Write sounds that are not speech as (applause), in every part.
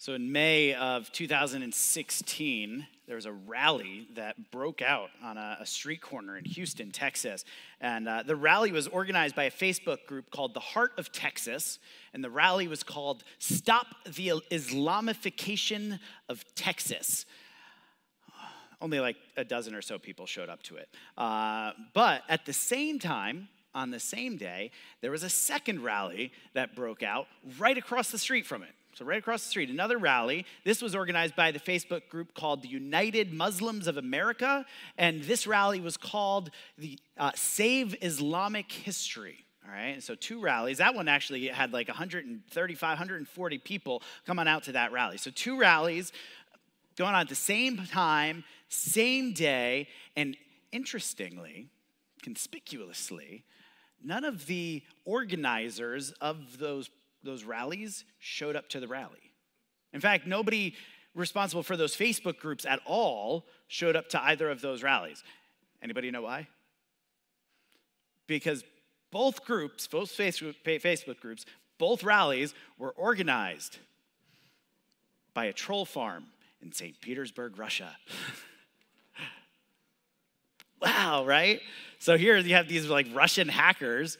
So, in May of 2016, there was a rally that broke out on a, a street corner in Houston, Texas. And uh, the rally was organized by a Facebook group called The Heart of Texas. And the rally was called Stop the Islamification of Texas. Only like a dozen or so people showed up to it. Uh, but at the same time, on the same day, there was a second rally that broke out right across the street from it. So, right across the street, another rally. This was organized by the Facebook group called the United Muslims of America. And this rally was called the uh, Save Islamic History. All right, so two rallies. That one actually had like 135, 140 people come on out to that rally. So, two rallies going on at the same time, same day. And interestingly, conspicuously, none of the organizers of those those rallies showed up to the rally. In fact, nobody responsible for those Facebook groups at all showed up to either of those rallies. Anybody know why? Because both groups, both Facebook groups, both rallies were organized by a troll farm in St. Petersburg, Russia. (laughs) wow, right? So here you have these like Russian hackers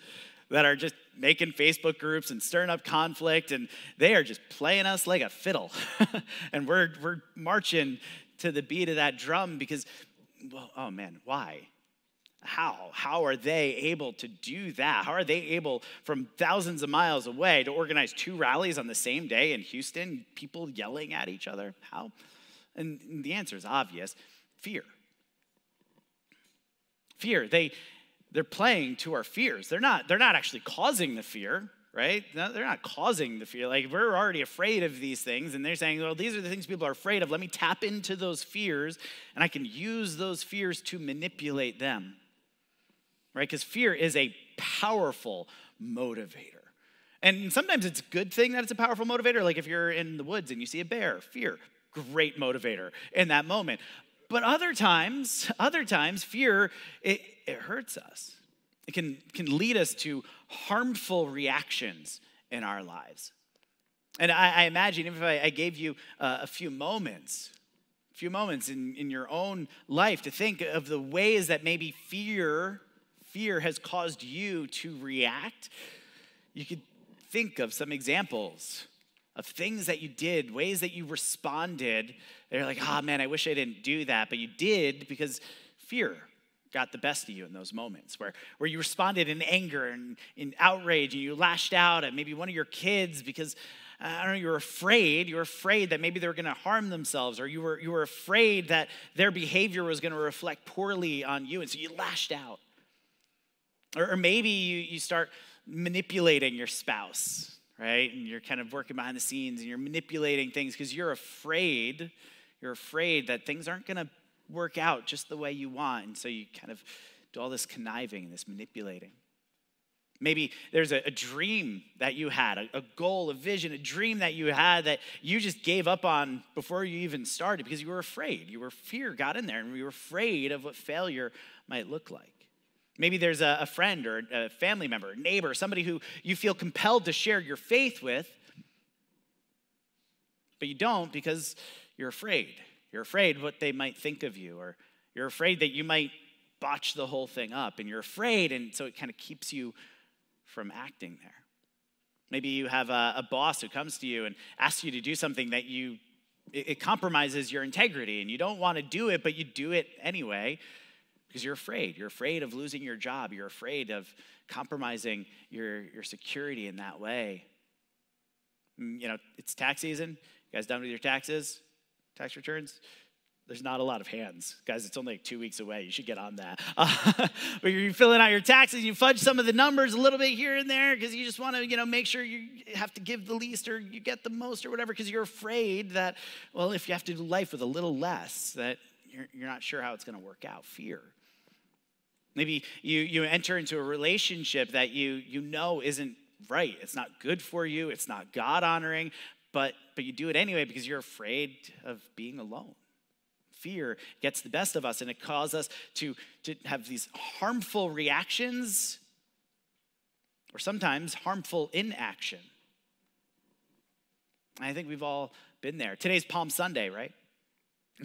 that are just making Facebook groups and stirring up conflict, and they are just playing us like a fiddle. (laughs) and we're, we're marching to the beat of that drum because, well, oh man, why? How? How are they able to do that? How are they able, from thousands of miles away, to organize two rallies on the same day in Houston, people yelling at each other? How? And the answer is obvious fear. Fear. They, they're playing to our fears. They're not, they're not actually causing the fear, right? they're not causing the fear. Like we're already afraid of these things, and they're saying, well, these are the things people are afraid of. Let me tap into those fears, and I can use those fears to manipulate them. Right? Because fear is a powerful motivator. And sometimes it's a good thing that it's a powerful motivator. Like if you're in the woods and you see a bear, fear, great motivator in that moment. But other times, other times, fear, it, it hurts us. It can, can lead us to harmful reactions in our lives. And I, I imagine if I, I gave you uh, a few moments, a few moments in, in your own life to think of the ways that maybe fear, fear has caused you to react, you could think of some examples of things that you did, ways that you responded. They're like, oh man, I wish I didn't do that. But you did because fear got the best of you in those moments where, where you responded in anger and in outrage and you lashed out at maybe one of your kids because uh, I don't know, you were afraid. You were afraid that maybe they were going to harm themselves, or you were, you were afraid that their behavior was going to reflect poorly on you. And so you lashed out. Or, or maybe you, you start manipulating your spouse right? And you're kind of working behind the scenes and you're manipulating things because you're afraid. You're afraid that things aren't going to work out just the way you want. And so you kind of do all this conniving and this manipulating. Maybe there's a, a dream that you had, a, a, goal, a vision, a dream that you had that you just gave up on before you even started because you were afraid. You were fear got in there and you were afraid of what failure might look like. Maybe there's a, a friend or a family member, a neighbor, somebody who you feel compelled to share your faith with, but you don't because you're afraid. You're afraid what they might think of you, or you're afraid that you might botch the whole thing up, and you're afraid, and so it kind of keeps you from acting there. Maybe you have a, a, boss who comes to you and asks you to do something that you it, it compromises your integrity, and you don't want to do it, but you do it anyway because you're afraid. You're afraid of losing your job. You're afraid of compromising your, your security in that way. Mm, you know, it's tax season. You guys done with your taxes, tax returns? There's not a lot of hands. Guys, it's only like two weeks away. You should get on that. Uh, (laughs) but you're filling out your taxes, you fudge some of the numbers a little bit here and there because you just want to, you know, make sure you have to give the least or you get the most or whatever because you're afraid that, well, if you have to do life with a little less, that you're, you're not sure how it's going to work out. Fear. Maybe you, you enter into a relationship that you, you know isn't right. It's not good for you, it's not God honoring, but, but you do it anyway because you're afraid of being alone. Fear gets the best of us and it causes us to, to have these harmful reactions or sometimes harmful inaction. I think we've all been there. Today's Palm Sunday, right?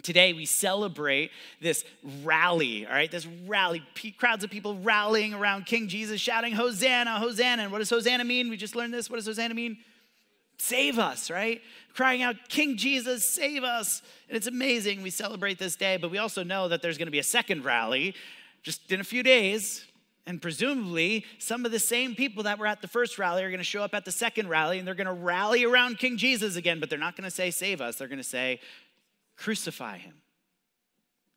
Today we celebrate this rally, all right? This rally, crowds of people rallying around King Jesus, shouting, Hosanna, Hosanna. And what does Hosanna mean? We just learned this. What does Hosanna mean? Save us, right? Crying out, King Jesus, save us. And it's amazing. We celebrate this day, but we also know that there's going to be a second rally just in a few days. And presumably, some of the same people that were at the first rally are going to show up at the second rally and they're going to rally around King Jesus again, but they're not going to say, Save us. They're going to say, Crucify him.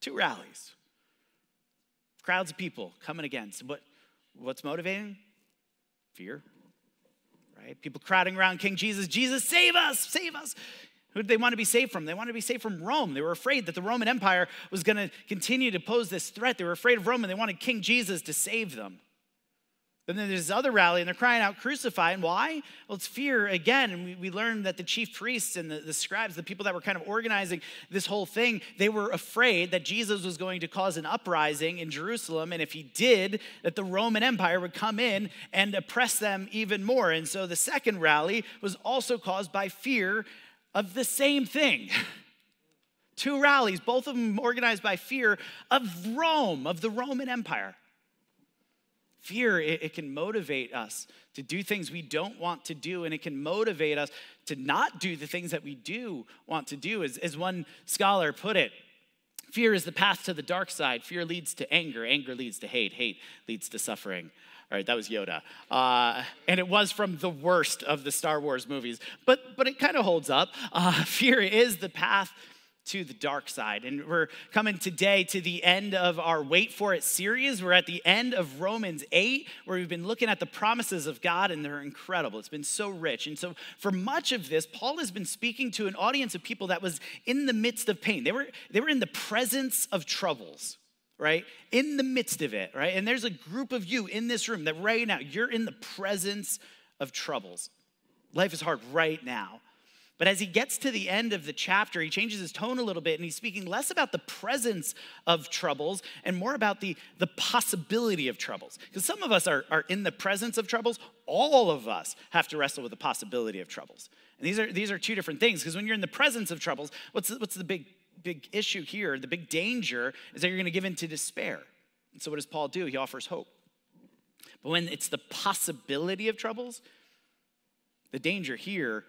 Two rallies. Crowds of people coming against. What, what's motivating? Fear. Right? People crowding around King Jesus. Jesus, save us, save us. Who did they want to be saved from? They wanted to be saved from Rome. They were afraid that the Roman Empire was going to continue to pose this threat. They were afraid of Rome and they wanted King Jesus to save them. Then there's this other rally, and they're crying out, crucify. And why? Well, it's fear again. And we, we learned that the chief priests and the, the scribes, the people that were kind of organizing this whole thing, they were afraid that Jesus was going to cause an uprising in Jerusalem. And if he did, that the Roman Empire would come in and oppress them even more. And so the second rally was also caused by fear of the same thing. (laughs) Two rallies, both of them organized by fear of Rome, of the Roman Empire. Fear, it, it, can motivate us to do things we don't want to do, and it can motivate us to not do the things that we do want to do. As, as one scholar put it, fear is the path to the dark side. Fear leads to anger, anger leads to hate, hate leads to suffering. All right, that was Yoda. Uh, and it was from the worst of the Star Wars movies, but, but it kind of holds up. Uh, (laughs) fear is the path to the dark side. And we're coming today to the end of our Wait For It series. We're at the end of Romans 8, where we've been looking at the promises of God, and they're incredible. It's been so rich. And so, for much of this, Paul has been speaking to an audience of people that was in the midst of pain. They were, they were in the presence of troubles right? In the midst of it, right? And there's a group of you in this room that right now, you're in the presence of troubles. Life is hard right now. But as he gets to the end of the chapter, he changes his tone a little bit and he's speaking less about the presence of troubles and more about the, the possibility of troubles. Because some of us are, are in the presence of troubles, all of us have to wrestle with the possibility of troubles. And these are, these are two different things because when you're in the presence of troubles, what's the, what's the big, big issue here? The big danger is that you're going to give in to despair. And so, what does Paul do? He offers hope. But when it's the possibility of troubles, the danger here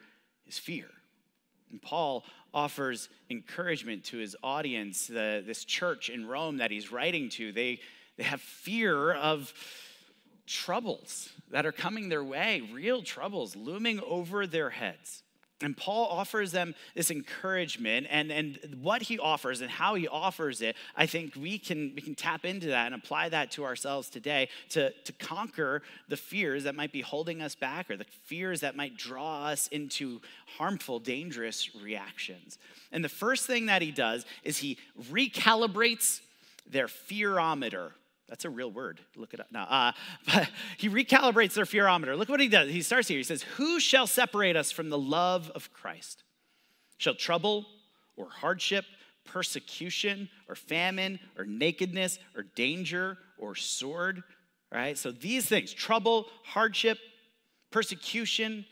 is fear. And Paul offers encouragement to his audience, the, this church in Rome that he's writing to. They, they have fear of troubles that are coming their way, real troubles looming over their heads. And Paul offers them this encouragement, and, and what he offers and how he offers it, I think we can, we can tap into that and apply that to ourselves today to, to conquer the fears that might be holding us back or the fears that might draw us into harmful, dangerous reactions. And the first thing that he does is he recalibrates their fearometer. That's a real word. Look it up now. Uh, (laughs) but he recalibrates their fearometer. Look what he does. He starts here. He says, Who shall separate us from the love of Christ? Shall trouble or hardship, persecution or famine or nakedness or danger or sword? Right? So these things trouble, hardship, persecution,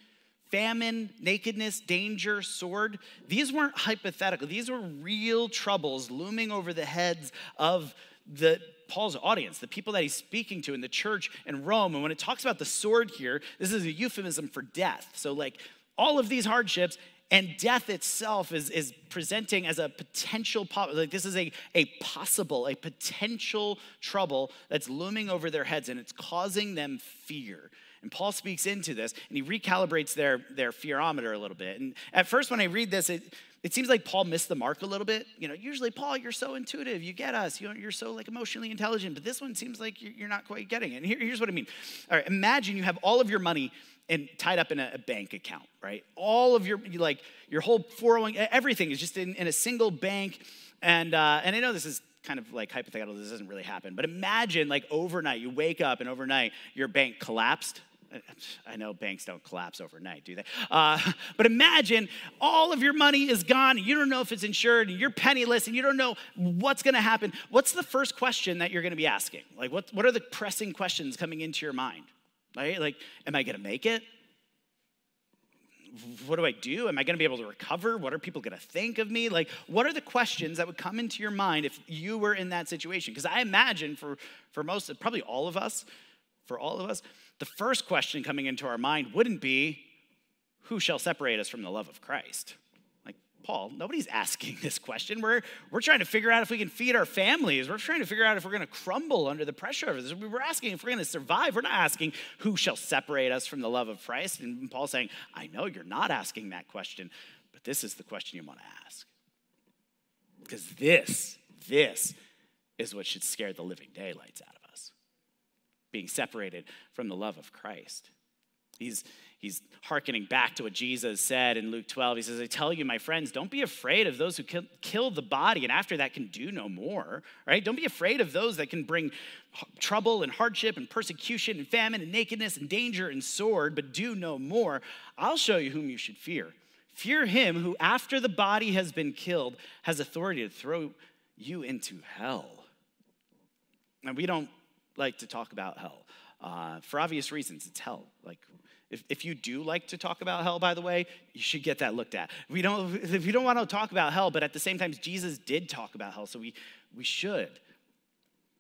famine, nakedness, danger, sword these weren't hypothetical. These were real troubles looming over the heads of the Paul's audience, the people that he's speaking to in the church in Rome. And when it talks about the sword here, this is a euphemism for death. So, like, all of these hardships and death itself is, is presenting as a potential like this is a, a possible a potential trouble that's looming over their heads and it's causing them fear and paul speaks into this and he recalibrates their their fearometer a little bit and at first when i read this it it seems like Paul missed the mark a little bit. You know, usually, Paul, you're so intuitive, you get us, you're so like emotionally intelligent, but this one seems like you're not quite getting it. And here, here's what I mean. All right, imagine you have all of your money and tied up in a, a bank account, right? All of your, like, your whole 401, everything is just in, in a single bank. And, uh, and I know this is kind of like hypothetical, this doesn't really happen, but imagine like overnight, you wake up and overnight your bank collapsed I know banks don't collapse overnight, do they? Uh, but imagine all of your money is gone, you don't know if it's insured, and you're penniless, and you don't know what's going to happen. What's the first question that you're going to be asking? Like, what, what are the pressing questions coming into your mind? Right? Like, am I going to make it? what do I do? Am I going to be able to recover? What are people going to think of me? Like, what are the questions that would come into your mind if you were in that situation? Because I imagine for, for most, probably all of us, for all of us, the first question coming into our mind wouldn't be, who shall separate us from the love of Christ? Like, Paul, nobody's asking (laughs) this question. We're, we're trying to figure out if we can feed our families. We're trying to figure out if we're going to crumble under the pressure of this. We're asking if we're going to survive. We're not asking who shall separate us from the love of Christ. And Paul's saying, I know you're not asking that question, but this is the question you want to ask. Because this, this is what should scare the living daylights out of being separated from the love of Christ. He's, he's hearkening back to what Jesus said in Luke 12. He says, I tell you, my friends, don't be afraid of those who kill, kill, the body and after that can do no more, right? Don't be afraid of those that can bring trouble and hardship and persecution and famine and nakedness and danger and sword, but do no more. I'll show you whom you should fear. Fear him who, after the body has been killed, has authority to throw you into hell. And we don't like to talk about hell. Uh, for obvious reasons, it's hell. Like if, if you do like to talk about hell, by the way, you should get that looked at. We don't, (laughs) if you don't want to talk about hell, but at the same time, Jesus did talk about hell, so we, we should.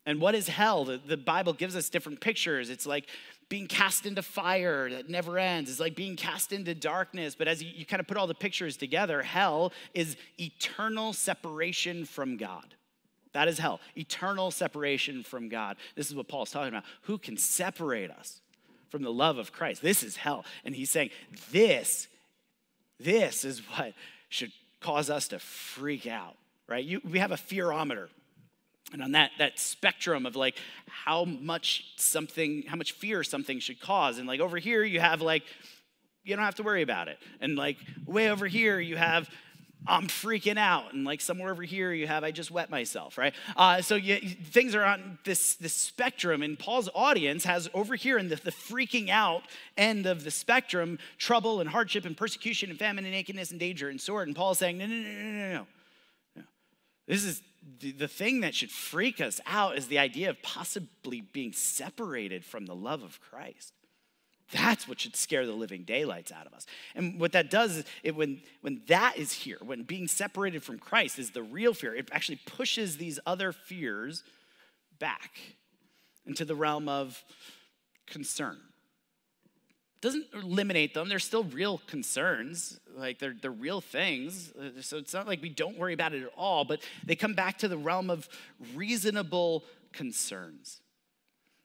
And what is hell? The, the Bible gives us different pictures. It's like being cast into fire that never ends. It's like being cast into darkness. But as you, you kind of put all the pictures together, hell is eternal separation from God. That is hell, eternal separation from God. This is what Paul's talking about. Who can separate us from the love of Christ. This is hell. And he's saying, this, this is what should cause us to freak out, right? You, we have a fearometer. And on that, that spectrum of like how much something, how much fear something should cause. And like over here, you have like, you don't have to worry about it. And like way over here, you have I'm freaking out. And like somewhere over here, you have, I just wet myself, right? Uh, so you, things are on this, this spectrum. And Paul's audience has over here in the, the freaking out end of the spectrum trouble and hardship and persecution and famine and nakedness and danger and sword. And Paul's saying, no, no, no, no, no, no. This is the thing that should freak us out is the idea of possibly being separated from the love of Christ. That's what should scare the living daylights out of us. And what that does is it, when, when that is here, when being separated from Christ is the real fear, it actually pushes these other fears back into the realm of concern. It doesn't eliminate them, they're still real concerns, like they're, they're real things. So it's not like we don't worry about it at all, but they come back to the realm of reasonable concerns.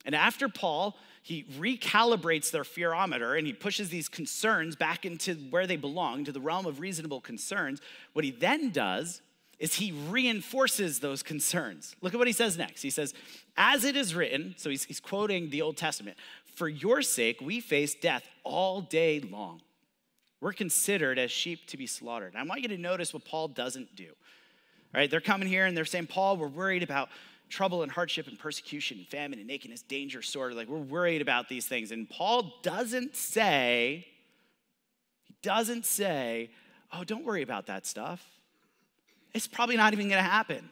And after Paul he recalibrates their fearometer and he pushes these concerns back into where they belong, to the realm of reasonable concerns. What he then does is he reinforces those concerns. Look at what he says next. He says, As it is written, so he's, he's quoting the Old Testament, for your sake we face death all day long. We're considered as sheep to be slaughtered. And I want you to notice what Paul doesn't do. All right, they're coming here and they're saying, Paul, we're worried about trouble and hardship and persecution and famine and nakedness, danger, sword. Like we're worried about these things. And Paul doesn't say, he doesn't say, oh, don't worry about that stuff. It's probably not even gonna happen.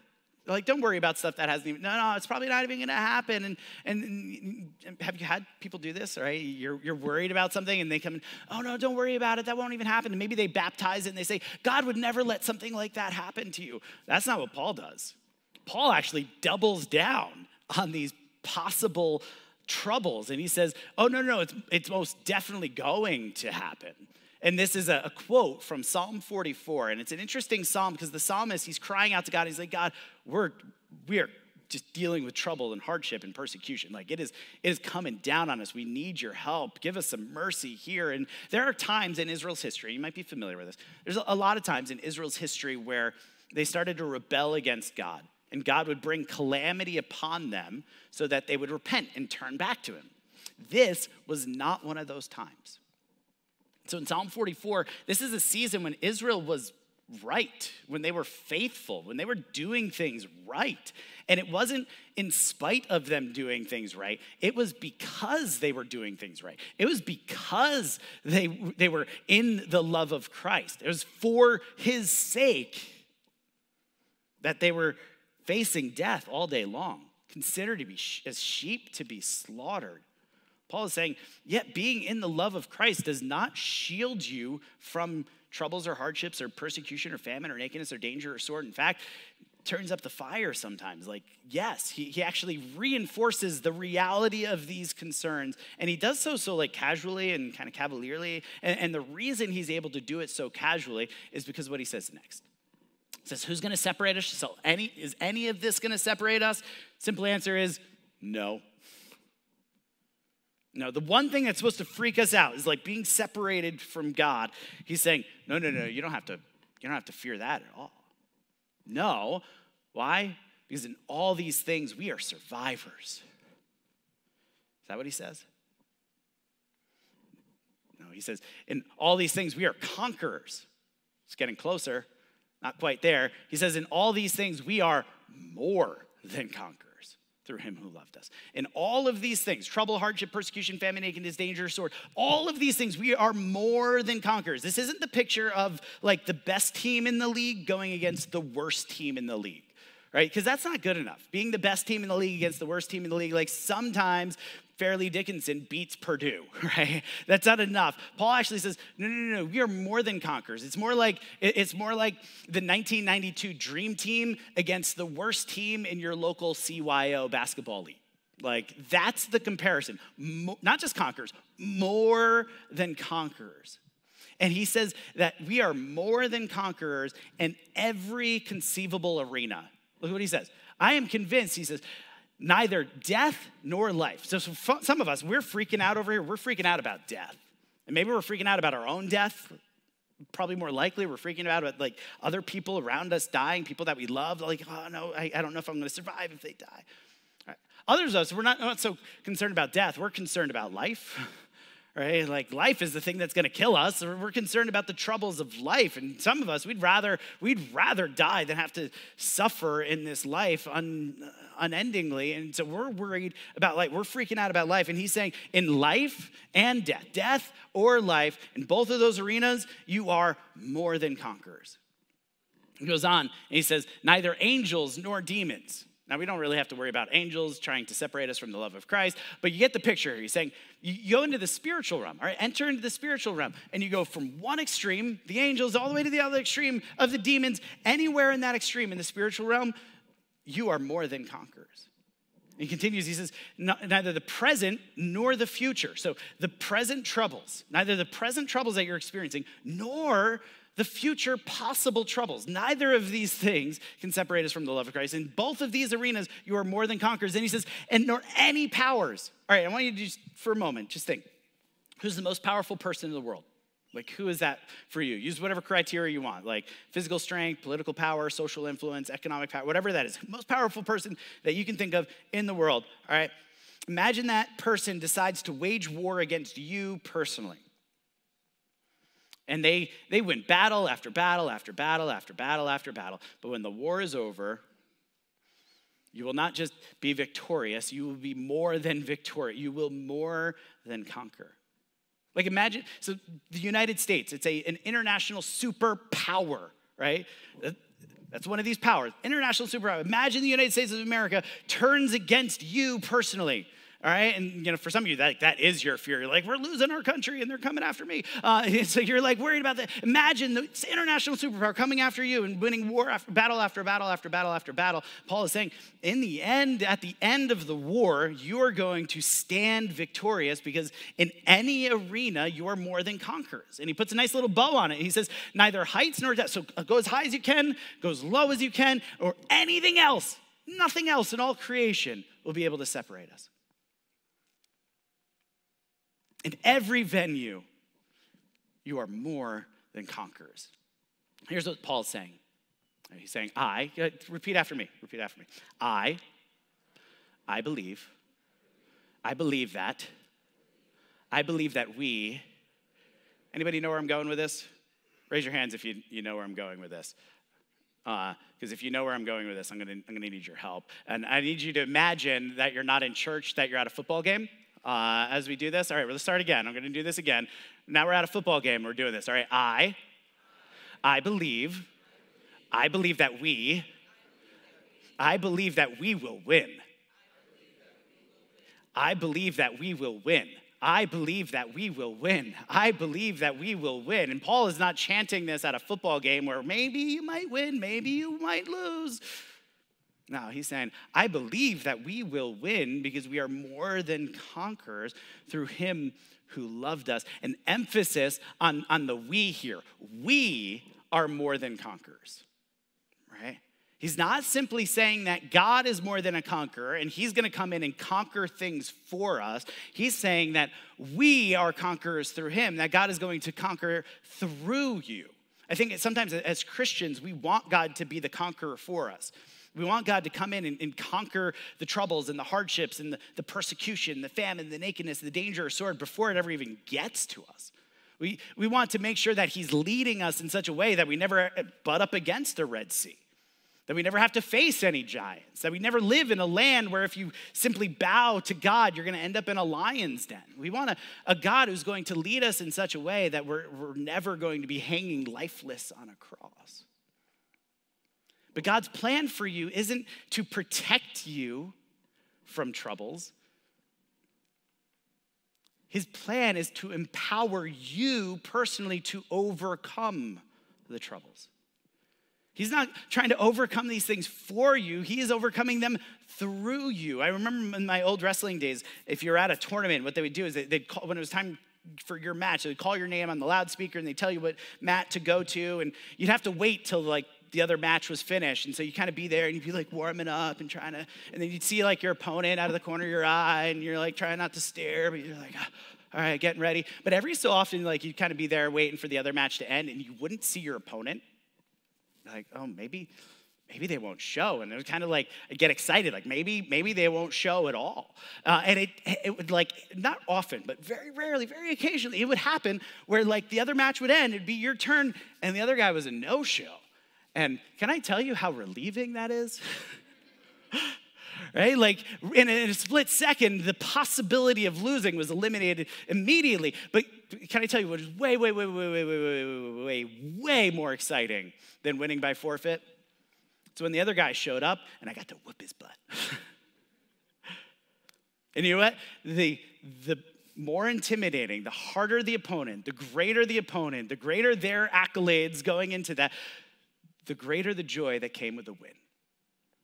Like, don't worry about stuff that hasn't even, no, no, it's probably not even gonna happen. And, and, and have you had people do this, right? You're, you're worried about something and they come in, oh, no, don't worry about it. That won't even happen. And maybe they baptize it and they say, God would never let something like that happen to you. That's not what Paul does. Paul actually doubles down on these possible troubles and he says, Oh, no, no, it's, it's most definitely going to happen. And this is a, a, quote from Psalm 44. And it's an interesting psalm because the psalmist, he's crying out to God. He's like, God, we're, we're just dealing with trouble and hardship and persecution. Like it is, it is coming down on us. We need your help. Give us some mercy here. And there are times in Israel's history, you might be familiar with this. There's a lot of times in Israel's history where they started to rebel against God and God would bring calamity upon them so that they would repent and turn back to Him. This was not one of those times. So in Psalm 44, this is a season when Israel was right, when they were faithful, when they were doing things right. And it wasn't in spite of them doing things right, it was because they were doing things right. It was because they, they were in the love of Christ. It was for His sake that they were facing death all day long, considered to be as sheep to be slaughtered. Paul is saying, yet being in the love of Christ does not shield you from troubles or hardships or persecution or famine or nakedness or danger or sword. In fact, turns up the fire sometimes. Like, yes, he, he actually reinforces the reality of these concerns. And he does so so like casually and kind of cavalierly. And, and the reason he's able to do it so casually is because what he says next. Says, Who's gonna separate us? So any is any of this gonna separate us? Simple answer is no. No, the one thing that's supposed to freak us out is like being separated from God. He's saying, no, no, no, you don't have to, you don't have to fear that at all. No. Why? Because in all these things, we are survivors. Is that what he says? No, he says, in all these things, we are conquerors. It's getting closer, not quite there. He says, in all these things, we are more than conquerors through him who loved us. In all of these things trouble, hardship, persecution, famine, nakedness, danger, sword all of these things, we are more than conquerors. This isn't the picture of like the best team in the league going against the worst team in the league right? Because that's not good enough. Being the best team in the league against the worst team in the league, like sometimes Fairleigh Dickinson beats Purdue, (laughs) right? That's not enough. Paul actually says, no, no, no, no, we are more than conquerors. It's more like it's more like the 1992 Dream Team against the worst team in your local CYO basketball league. Like that's the comparison. Mo- not just conquerors, more than conquerors. And he says that we are more than conquerors in every conceivable arena. Look what he says. I am convinced, he says, neither death nor life. So, some of us, we're freaking out over here. We're freaking out about death. And maybe we're freaking out about our own death. Probably more likely, we're freaking out about like other people around us dying, people that we love. Like, oh no, I, I don't know if I'm going to survive if they die. Right. Others of us, we're not, not so concerned about death. We're concerned about life. (laughs) right? Like life is the thing that's going to kill us. We're concerned about the troubles of life, and some of us we'd rather we'd rather die than have to suffer in this life un, unendingly. And so we're worried about like we're freaking out about life. And he's saying in life and death, death or life, in both of those arenas, you are more than conquerors. He goes on and he says, neither angels nor demons now, we don't really have to worry about angels trying to separate us from the love of Christ, but you get the picture. He's saying you go into the spiritual realm, all right? Enter into the spiritual realm, and you go from one extreme, the angels, all the way to the other extreme of the demons. Anywhere in that extreme in the spiritual realm, you are more than conquerors. He continues, he says, neither the present nor the future. So the present troubles, neither the present troubles that you're experiencing, nor the future possible troubles. Neither of these things can separate us from the love of Christ. In both of these arenas, you are more than conquerors. And he says, and nor any powers. All right, I want you to just, for a moment, just think who's the most powerful person in the world? Like, who is that for you? Use whatever criteria you want, like physical strength, political power, social influence, economic power, whatever that is. (laughs) Most powerful person that you can think of in the world, all right? Imagine that person decides to wage war against you personally. And they, they win battle after battle after battle after battle after battle. But when the war is over, you will not just be victorious, you will be more than victorious. You will more than conquer. Like imagine, so the United States, it's a, an international superpower, right? That's one of these powers, international superpower. Imagine the United States of America turns against you personally all right? And you know for some of you that, that is your fear. You're like we're losing our country and they're coming after me. Uh, (laughs) so you're like worried about that imagine the international superpower coming after you and winning war after battle after battle after battle after battle. Paul is saying in the end at the end of the war you're going to stand victorious because in any arena you're more than conquerors. And he puts a nice little bow on it. He says neither heights nor depths so uh, go as high as you can go as low as you can or anything else nothing else in all creation will be able to separate us in every venue, you are more than conquerors. Here's what Paul's saying. He's saying, I, uh, repeat after me, repeat after me. I, I believe, I believe that, I believe that we, anybody know where I'm going with this? Raise your hands if you, you know where I'm going with this. Because uh, if you know where I'm going with this, I'm gonna, I'm gonna need your help. And I need you to imagine that you're not in church, that you're at a football game uh, as we do this. All right, let's start again. I'm going to do this again. Now we're at a football game. We're doing this. All right, I, I believe, I believe that we, I believe that we will win. I believe that we will win. I believe that we will win. I believe that we will win. And Paul is not chanting this at a football game where maybe you might win, maybe you might lose. No, he's saying, I believe that we will win because we are more than conquerors through him who loved us. An emphasis on, on the we here. We are more than conquerors, right? He's not simply saying that God is more than a conqueror and he's going to come in and conquer things for us. He's saying that we are conquerors through him, that God is going to conquer through you. I think sometimes as Christians, we want God to be the conqueror for us. We want God to come in and, and conquer the troubles and the hardships and the, the persecution, the famine, the nakedness, the danger or sword before it ever even gets to us. We, we want to make sure that He's leading us in such a way that we never butt up against a Red Sea, that we never have to face any giants, that we never live in a land where if you simply bow to God, you're going to end up in a lion's den. We want a, a God who's going to lead us in such a way that we're, we're never going to be hanging lifeless on a cross. But God's plan for you isn't to protect you from troubles. His plan is to empower you personally to overcome the troubles. He's not trying to overcome these things for you, He is overcoming them through you. I remember in my old wrestling days, if you're at a tournament, what they would do is they'd call, when it was time for your match, they'd call your name on the loudspeaker and they'd tell you what mat to go to, and you'd have to wait till like the other match was finished. And so you kind of be there and you'd be like warming up and trying to, and then you'd see like your opponent out of the corner of your eye and you're like trying not to stare, but you're like, oh, all right, getting ready. But every so often, like you'd kind of be there waiting for the other match to end and you wouldn't see your opponent. Like, oh, maybe, maybe they won't show. And it was kind of like, get excited, like maybe, maybe they won't show at all. Uh, and it, it would like, not often, but very rarely, very occasionally, it would happen where like the other match would end, it'd be your turn, and the other guy was a no show. And can I tell you how relieving that is? right? Like in a, split second, the possibility of losing was eliminated immediately. But can I tell you what is way, way, way, way, way, way, way, way, way more exciting than winning by forfeit? It's when the other guy showed up and I got to whoop his butt. and you know what? The the more intimidating, the harder the opponent, the greater the opponent, the greater their accolades going into that, the greater the joy that came with the win.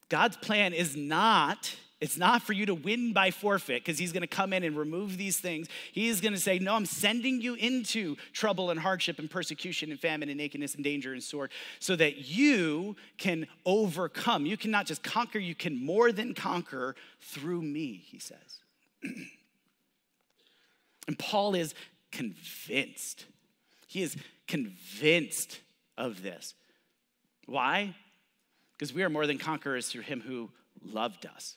God's plan is not it's not for you to win by forfeit because he's going to come in and remove these things. He's going to say, No, I'm sending you into trouble and hardship and persecution and famine and nakedness and danger and sword so that you can overcome. You can not just conquer, you can more than conquer through me, he says. (clears throat) and Paul is convinced. He is convinced of this. Why? Because we are more than conquerors through him who loved us.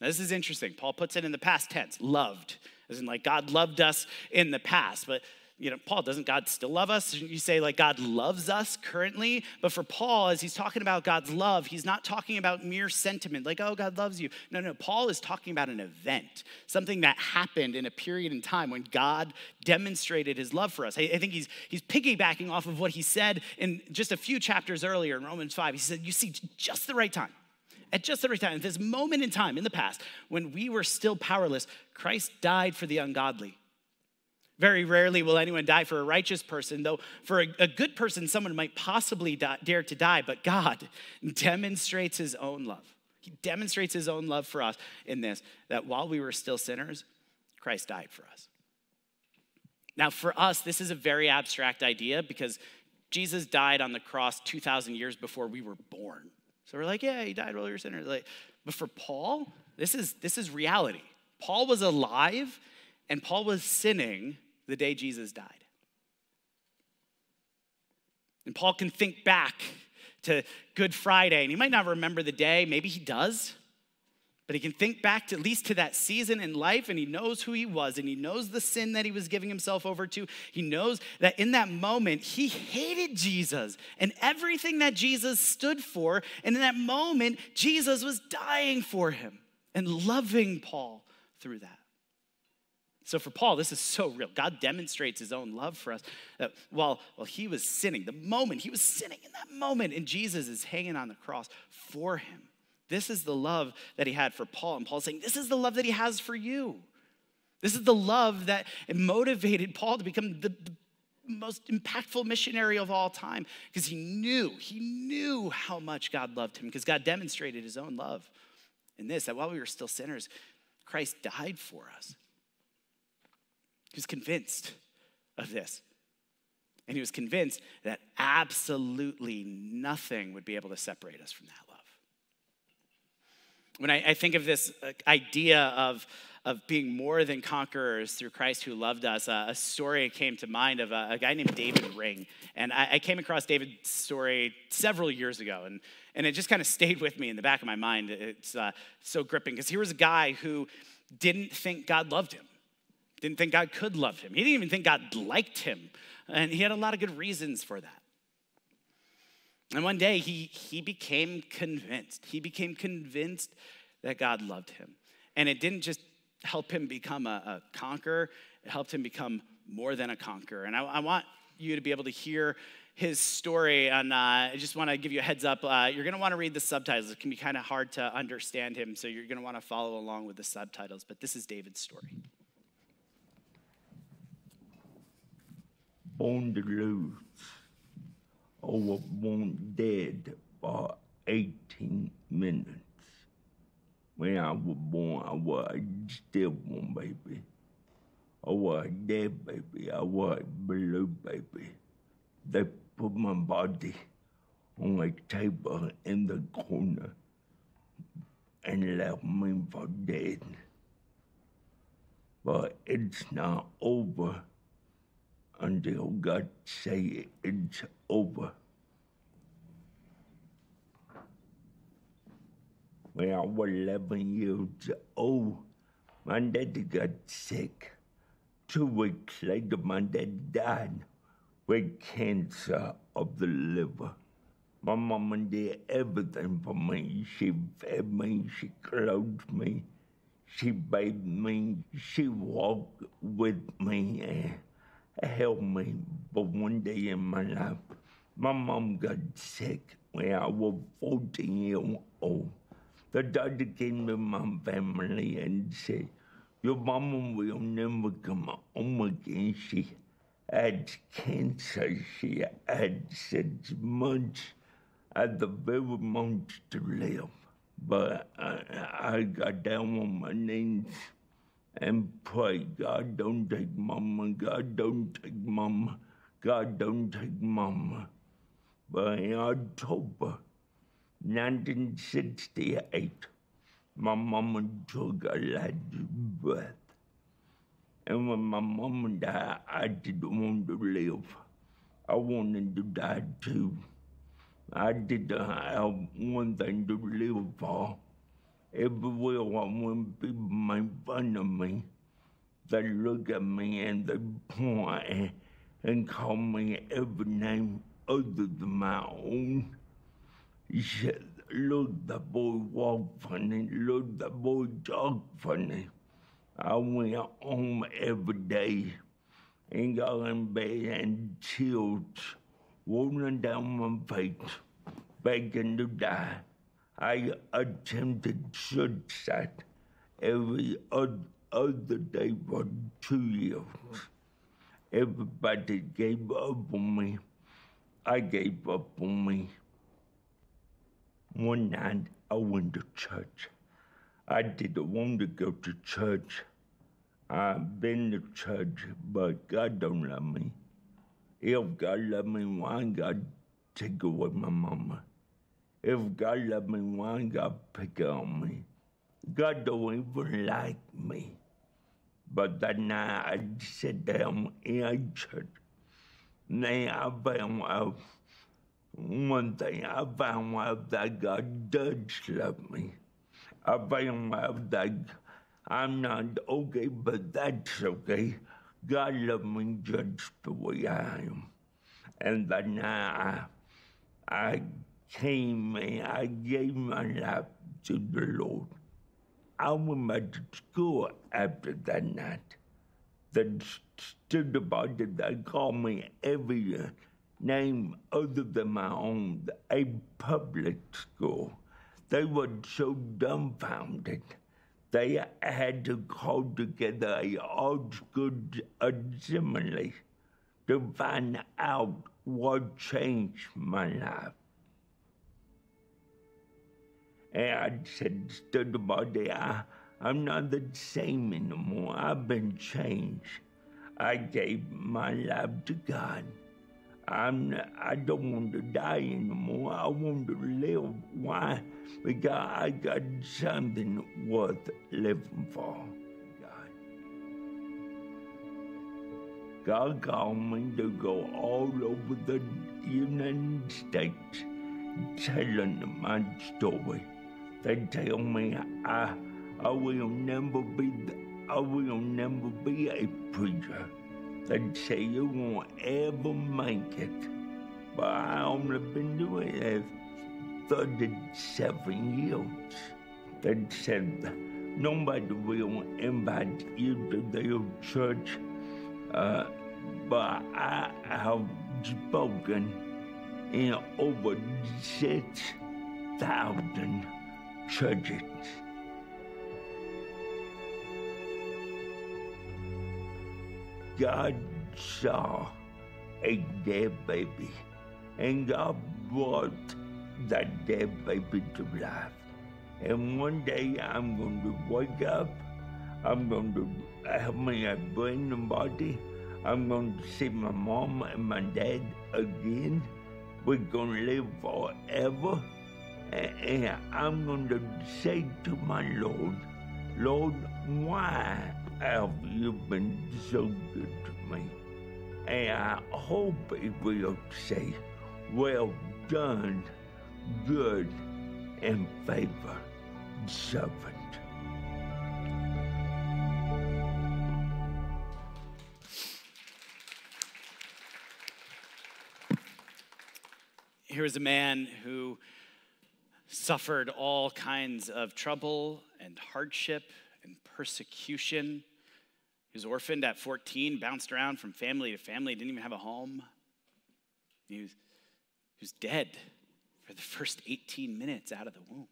Now, this is interesting. Paul puts it in the past tense, loved, as in like God loved us in the past. But you know, Paul, doesn't God still love us? You say, like, God loves us currently. But for Paul, as he's talking about God's love, he's not talking about mere sentiment, like, oh, God loves you. No, no, Paul is talking about an event, something that happened in a period in time when God demonstrated his love for us. I, I think he's, he's piggybacking off of what he said in just a few chapters earlier in Romans 5. He said, You see, just the right time at just the right time, at this moment in time in the past, when we were still powerless, Christ died for the ungodly. Very rarely will anyone die for a righteous person, though for a, a good person, someone might possibly die, dare to die, but God (laughs) demonstrates his own love. He demonstrates his own love for us in this that while we were still sinners, Christ died for us. Now, for us, this is a very abstract idea because Jesus died on the cross 2,000 years before we were born. So we're like, yeah, he died while we were sinners. Like, but for Paul, this is, this is reality. Paul was alive and Paul was sinning the day Jesus died. And Paul can think back to Good Friday, and he might not remember the day, maybe he does, but he can think back to, at least to that season in life, and he knows who he was, and he knows the sin that he was giving himself over to. He knows that in that moment, he hated Jesus and everything that Jesus stood for. And in that moment, Jesus was dying for him and loving Paul through that. So for Paul, this is so real. God demonstrates his own love for us. That while, while he was sinning, the moment he was sinning in that moment, and Jesus is hanging on the cross for him. This is the love that he had for Paul. And Paul's saying, This is the love that he has for you. This is the love that motivated Paul to become the, the most impactful missionary of all time because he knew, he knew how much God loved him because God demonstrated his own love in this that while we were still sinners, Christ died for us. He was convinced of this. And he was convinced that absolutely nothing would be able to separate us from that love. When I, I think of this uh, idea of, of being more than conquerors through Christ who loved us, uh, a story came to mind of a, a guy named David Ring. And I, I, came across David's story several years ago, and, and it just kind of stayed with me in the back of my mind. It's uh, so gripping because here was a guy who didn't think God loved him, didn't think God could love him. He didn't even think God liked him. And he had a lot of good reasons for that. And one day he, he became convinced. He became convinced that God loved him. And it didn't just help him become a, a conqueror, it helped him become more than a conqueror. And I, I want you to be able to hear his story. And uh, I just want to give you a heads up. Uh, you're going to want to read the subtitles. It can be kind of hard to understand him, so you're going to want to follow along with the subtitles. But this is David's story. Born to lose or were born dead for 18 minutes. When I was born, I was a stillborn baby. I was a dead baby. I was a blue baby. They put my body on a table in the corner and left me for dead. But it's not over until God say it's over. When I was 11 years old, my dad got sick. Two weeks later, my dad died with cancer of the liver. My mama did everything for me. She fed me, she clothed me, she bathed me, she walked with me helped me. But one day in my life, my mom got sick when I was 14 years old. The doctor came to my family and said, Your mama will never come home again. She had cancer. She had six months at the very moment to live. But I, I got down on my knees and pray, God, don't take mama, God, don't take mama, God, don't take mama. But in October 1968, my mama took a last breath. And when my mama died, I didn't want to live. I wanted to die too. I didn't have one thing to live for. Everywhere I went, people make fun of me. They look at me and they point and call me every name other than my own. He said, look, the boy walk funny, look, the boy talk funny. I went home every day and got in bed and chills rolling down my face, begging to die. I attempted suicide every other day for two years. Everybody gave up on me. I gave up on me. One night I went to church. I didn't want to go to church. I've been to church, but God don't love me. If God love me, why God take away my mama? If God loved me, why God pick on me? God don't even like me. But that night I sat down in church. Now I found out one thing. I found out that God does love me. I found out that I'm not okay, but that's okay. God loves me just the way I am. And that night I, I came and I gave my life to the Lord. I went back to school after that night. The student body that called me every name other than my own, a public school. They were so dumbfounded they had to call together a Osgood assembly to find out what changed my life. I said, stood there, I, I'm not the same anymore. I've been changed. I gave my life to God. I'm not, I don't want to die anymore. I want to live. Why? Because I got something worth living for. God. God called me to go all over the United States telling my story. They tell me I, I will never be, I will never be a preacher. They say you won't ever make it. But I only been doing it 37 years. They said nobody will invite you to their church, uh, but I have spoken in over 6,000 churches. God saw a dead baby, and God brought that dead baby to life. And one day I'm going to wake up, I'm going to have my brain and body, I'm going to see my mom and my dad again. We're going to live forever. And I'm going to say to my Lord, Lord, why have you been so good to me? And I hope he will say, Well done, good and favor servant. Here is a man who suffered all kinds of trouble and hardship and persecution. He was orphaned at 14, bounced around from family to family, didn't even have a home. He was, he was dead for the first 18 minutes out of the womb.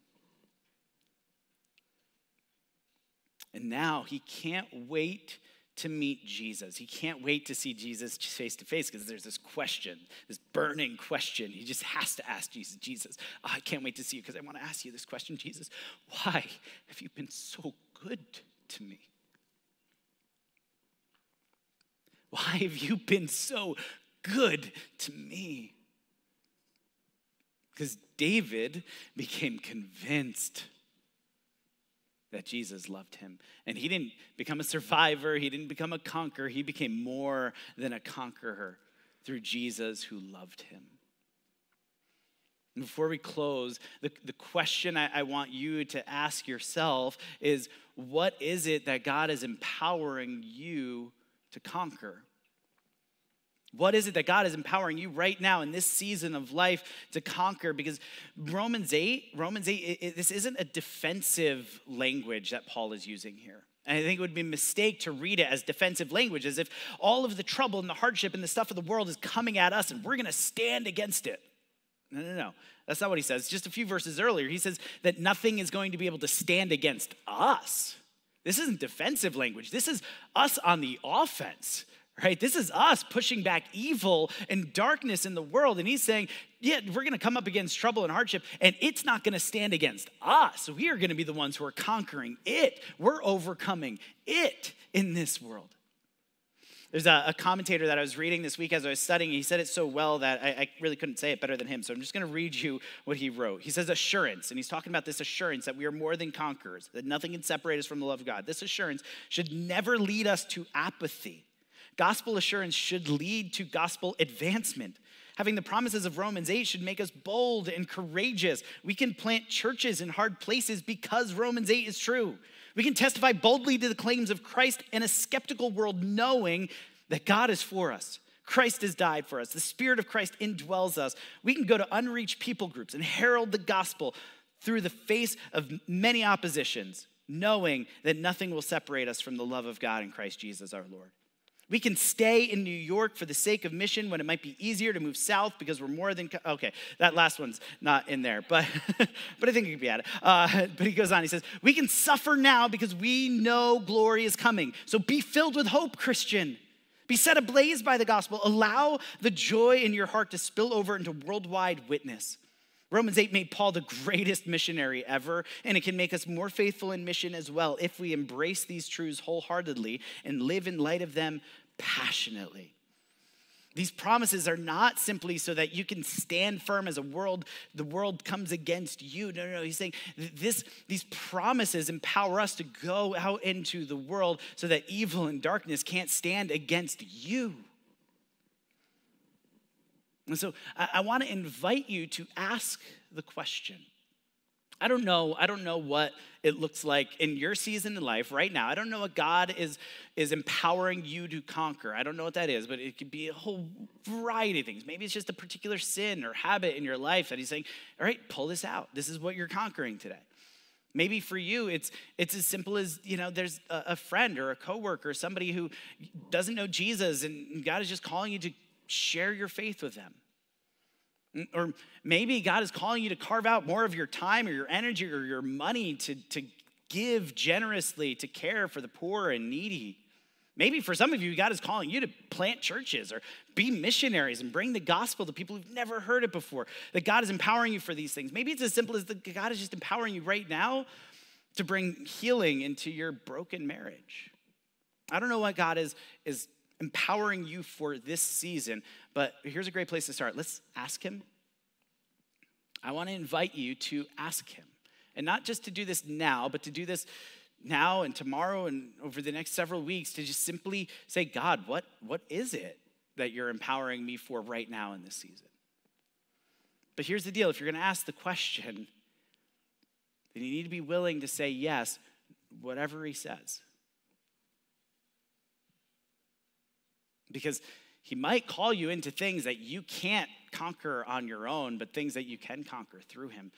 And now he can't wait to meet Jesus. He can't wait to see Jesus face to face because there's this question, this burning question. He just has to ask Jesus, Jesus, I can't wait to see you because I want to ask you this question, Jesus. Why have you been so good to me? Why have you been so good to me? Because David became convinced that Jesus loved him. And he didn't become a survivor, he didn't become a conqueror, he became more than a conqueror through Jesus who loved him. And before we close, the, the question I, I want you to ask yourself is what is it that God is empowering you to conquer? What is it that God is empowering you right now in this season of life to conquer? Because Romans 8, Romans 8, it, it, this isn't a defensive language that Paul is using here. And I think it would be a mistake to read it as defensive language, as if all of the trouble and the hardship and the stuff of the world is coming at us and we're going to stand against it. No, no, no. That's not what he says. Just a few verses earlier, he says that nothing is going to be able to stand against us. This isn't defensive language. This is us on the offense right? This is us pushing back evil and darkness in the world. And he's saying, yeah, we're going to come up against trouble and hardship, and it's not going to stand against us. We are going to be the ones who are conquering it. We're overcoming it in this world. There's a, a commentator that I was reading this week as I was studying. He said it so well that I, I really couldn't say it better than him. So I'm just going to read you what he wrote. He says, Assurance, and he's talking about this assurance that we are more than conquerors, that nothing can separate us from the love of God. This assurance should never lead us to apathy Gospel assurance should lead to gospel advancement. Having the promises of Romans 8 should make us bold and courageous. We can plant churches in hard places because Romans 8 is true. We can testify boldly to the claims of Christ in a skeptical world, knowing that God is for us. Christ has died for us. The Spirit of Christ indwells us. We can go to unreached people groups and herald the gospel through the face of many oppositions, knowing that nothing will separate us from the love of God in Christ Jesus our Lord. We can stay in New York for the sake of mission when it might be easier to move south because we're more than okay. That last one's not in there, but (laughs) but I think it could be added. Uh, but he goes on. He says, "We can suffer now because we know glory is coming. So be filled with hope, Christian. Be set ablaze by the gospel. Allow the joy in your heart to spill over into worldwide witness." Romans 8 made Paul the greatest missionary ever, and it can make us more faithful in mission as well if we embrace these truths wholeheartedly and live in light of them passionately. These promises are not simply so that you can stand firm as a world, the world comes against you. No, no, no. He's saying this, these promises empower us to go out into the world so that evil and darkness can't stand against you. And so I, I want to invite you to ask the question. I don't know, I don't know what it looks like in your season in life right now. I don't know what God is, is empowering you to conquer. I don't know what that is, but it could be a whole variety of things. Maybe it's just a particular sin or habit in your life that He's saying, all right, pull this out. This is what you're conquering today. Maybe for you, it's, it's as simple as, you know, there's a, a friend or a coworker, somebody who doesn't know Jesus, and God is just calling you to share your faith with them. Or maybe God is calling you to carve out more of your time or your energy or your money to, to give generously, to care for the poor and needy. Maybe for some of you, God is calling you to plant churches or be missionaries and bring the gospel to people who've never heard it before. That God is empowering you for these things. Maybe it's as simple as that God is just empowering you right now to bring healing into your broken marriage. I don't know what God is, is empowering you for this season. But here's a great place to start. Let's ask Him. I want to invite you to ask Him. And not just to do this now, but to do this now and tomorrow and over the next several weeks to just simply say, God, what, what is it that you're empowering me for right now in this season? But here's the deal if you're going to ask the question, then you need to be willing to say yes, whatever He says. Because he might call you into things that you can't conquer on your own, but things that you can conquer through him.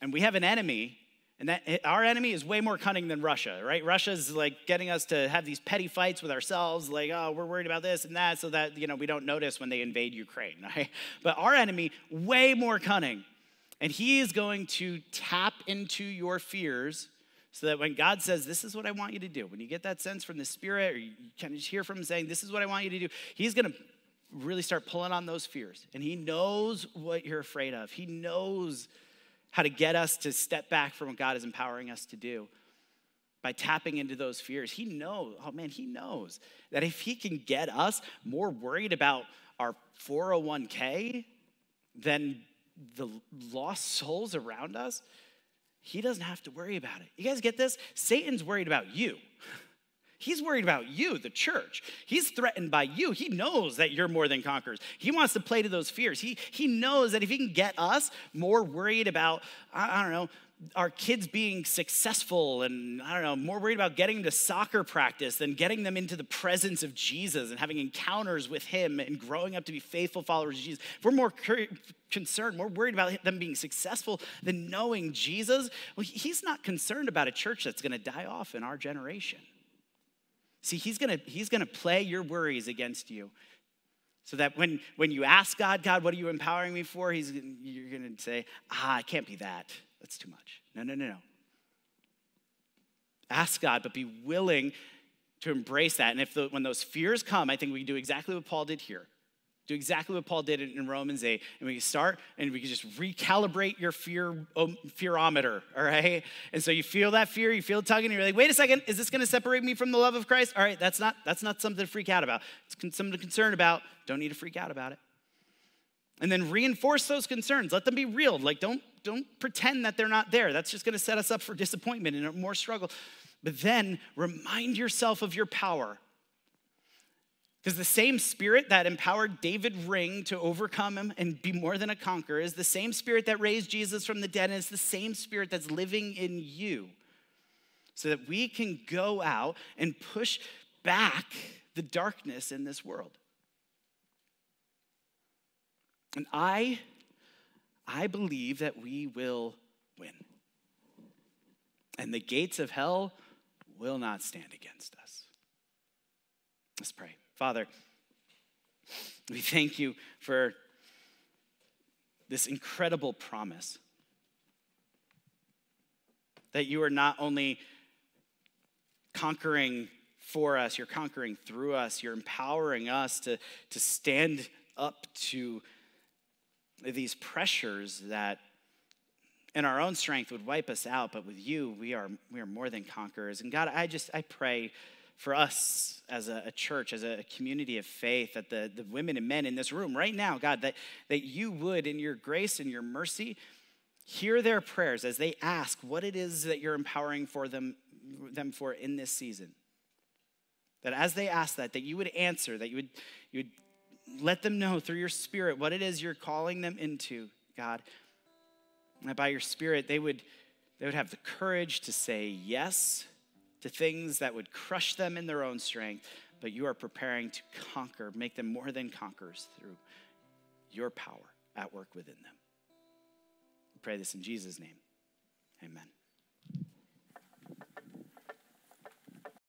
And we have an enemy, and that our enemy is way more cunning than Russia, right? Russia's like getting us to have these petty fights with ourselves, like, oh, we're worried about this and that, so that you know we don't notice when they invade Ukraine, (laughs) right? But our enemy, way more cunning. And he is going to tap into your fears so that when God says, This is what I want you to do, when you get that sense from the Spirit, or you kind of just hear from Him saying, This is what I want you to do, He's going to really start pulling on those fears. And He knows what you're afraid of. He knows how to get us to step back from what God is empowering us to do by tapping into those fears. He knows, oh man, He knows that if He can get us more worried about our 401k than the lost souls around us, he doesn't have to worry about it. You guys get this? Satan's worried about you. He's worried about you, the church. He's threatened by you. He knows that you're more than conquerors. He wants to play to those fears. He, he knows that if he can get us more worried about, I, I don't know, our kids being successful and I don't know, more worried about getting to soccer practice than getting them into the presence of Jesus and having encounters with Him and growing up to be faithful followers of Jesus. If we're more concerned, more worried about them being successful than knowing Jesus, well, He's not concerned about a church that's going to die off in our generation. See, He's going to He's going to play your worries against you. So that when, when you ask God, God, what are you empowering me for? He's, you're going to say, ah, it can't be that. That's too much. No, no, no, no. Ask God, but be willing to embrace that. And if the, when those fears come, I think we can do exactly what Paul did here. Do exactly what Paul did in Romans 8. And we can start and we can just recalibrate your fear um, fearometer, all right? And so you feel that fear, you feel it tugging, and you're like, wait a second, is this gonna separate me from the love of Christ? All right, that's not, that's not something to freak out about. It's something to concern about. Don't need to freak out about it. And then reinforce those concerns. Let them be real. Like, don't don't pretend that they're not there. That's just going to set us up for disappointment and more struggle. But then remind yourself of your power. Because the same spirit that empowered David Ring to overcome him and be more than a conqueror is the same spirit that raised Jesus from the dead, and it's the same spirit that's living in you. So that we can go out and push back the darkness in this world. And I I believe that we will win. And the gates of hell will not stand against us. Let's pray. Father, we thank you for this incredible promise that you are not only conquering for us, you're conquering through us, you're empowering us to, to stand up to these pressures that in our own strength would wipe us out, but with you, we are, we are more than conquerors. And God, I just, I pray for us as a, a, church, as a community of faith, that the, the women and men in this room right now, God, that, that you would, in your grace and your mercy, hear their prayers as they ask what it is that you're empowering for them, them for in this season. That as they ask that, that you would answer, that you would, you would let them know through your spirit what it is you're calling them into, God. And by your spirit, they would, they would have the courage to say yes to things that would crush them in their own strength, but you are preparing to conquer, make them more than conquerors through your power at work within them. We pray this in Jesus' name. Amen.